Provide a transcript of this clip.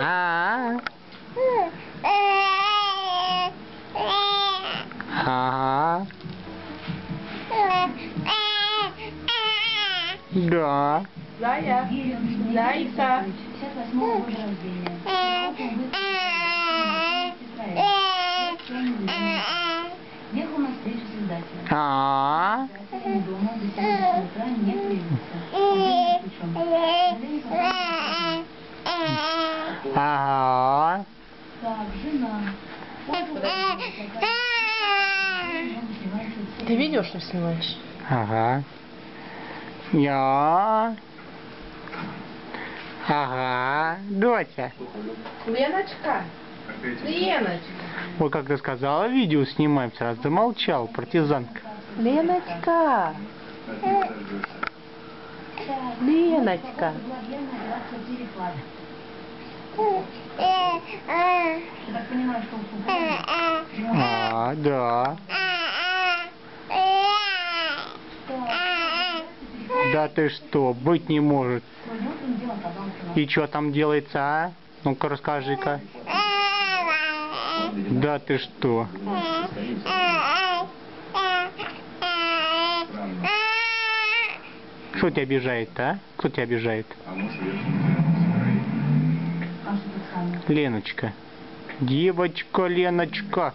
Ага. Ага. Да. Зая, зайка. 58 года рождения. Ехал на встречу с издателем. А. Ага. Так, жена. Ты видео что снимаешь? Ага. Я. Ага. Доча. Леночка. Леночка. Ой, как ты сказала, видео снимаем, сразу замолчал, партизанка. Леночка. Леночка. Так что А, да. Да ты что, быть не может. И что там делается, а? Ну-ка расскажи-ка. Да ты что? Кто тебя обижает, а? Кто тебя обижает? А что тут самое? Леночка. Девочка Леночка.